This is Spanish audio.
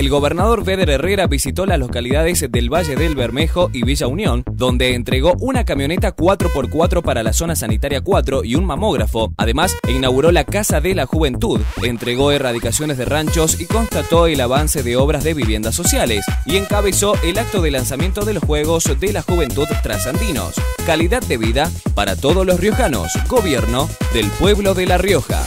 El gobernador Feder Herrera visitó las localidades del Valle del Bermejo y Villa Unión, donde entregó una camioneta 4x4 para la zona sanitaria 4 y un mamógrafo. Además, inauguró la Casa de la Juventud, entregó erradicaciones de ranchos y constató el avance de obras de viviendas sociales y encabezó el acto de lanzamiento de los Juegos de la Juventud Trasandinos. Calidad de vida para todos los riojanos. Gobierno del pueblo de La Rioja.